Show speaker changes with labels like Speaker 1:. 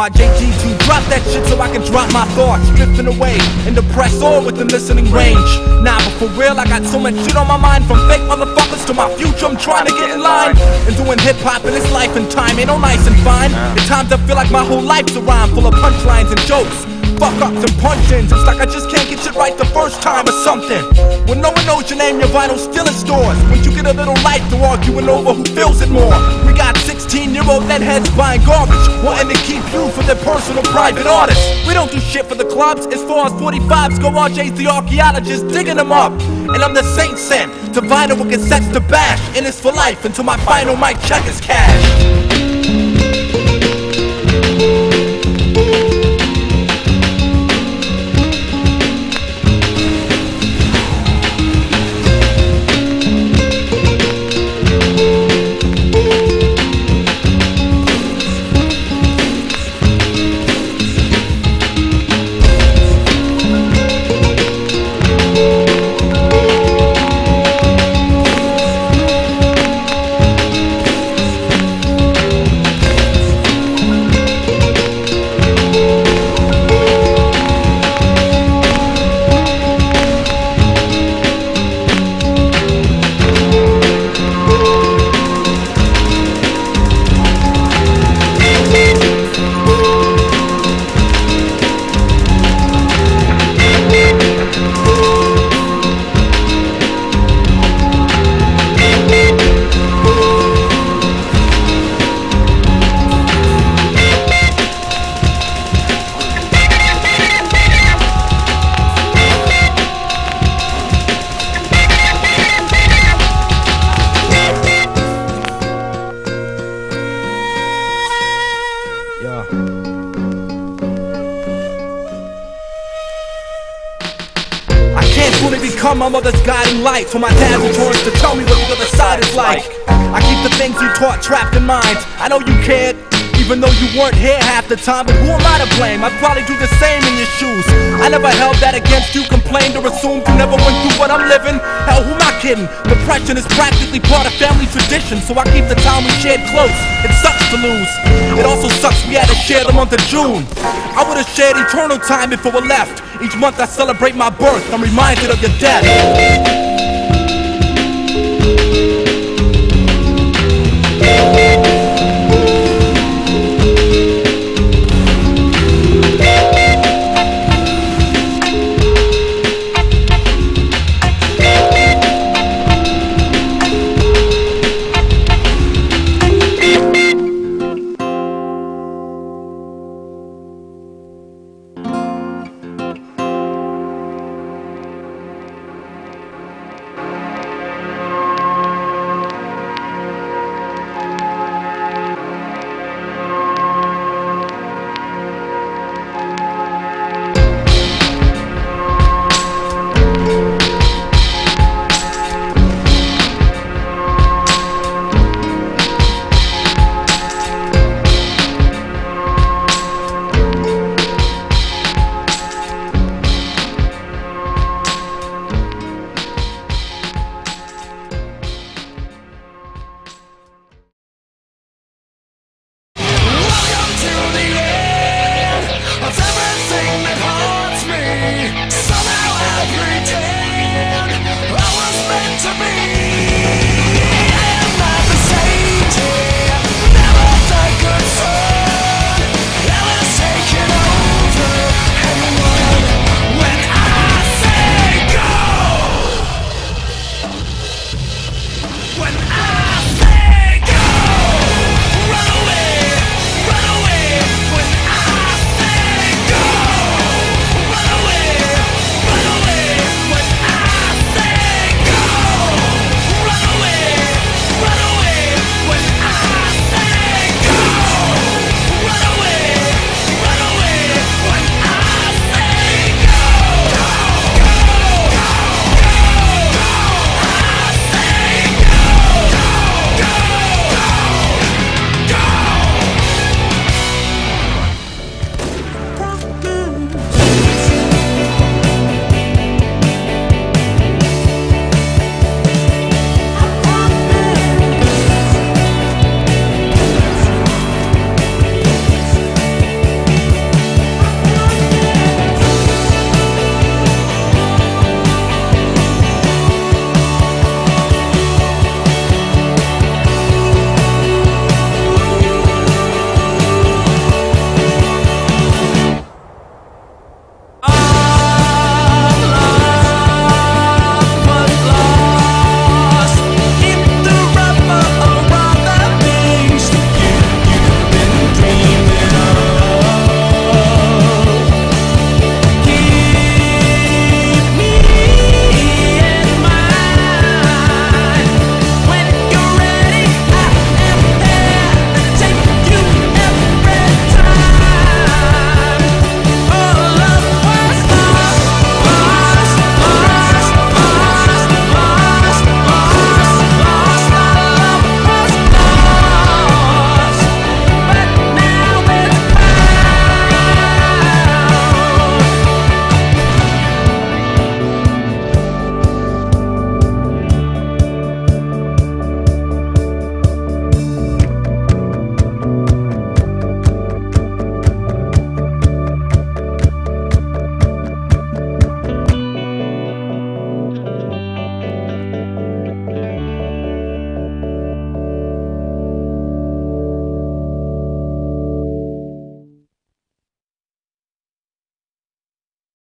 Speaker 1: RJD2, drop that shit so I can drop my thoughts. Drifting away and depress all within listening range. Nah, but for real, I got so much shit on my mind. From fake motherfuckers to my future, I'm trying to get in line. And doing hip hop in this life and time ain't no nice and fine. At times I feel like my whole life's a rhyme full of punchlines and jokes fuck ups and punch-ins. It's like I just can't get shit right the first time or something. When no one knows your name, your vinyl's still in stores. When you get a little light, they're arguing over who feels it more. We got 16-year-old heads buying garbage, wanting to keep you for their personal private artists. We don't do shit for the clubs. As far as 45s go, RJ's the archaeologist digging them up. And I'm the saint sent to vinyl with cassettes to bash. And it's for life until my final mic check is cash. My mother's guiding light For my dad returns to tell me what the other side is like I keep the things you taught trapped in minds I know you cared even though you weren't here half the time, but who am I to blame? I'd probably do the same in your shoes. I never held that against you, complained or assumed you never went through what I'm living. Hell, who am I kidding? Depression is practically part of family tradition, so I keep the time we shared close. It sucks to lose. It also sucks we had to share the month of June. I would've shared eternal time if it were left. Each month I celebrate my birth, I'm reminded of your death.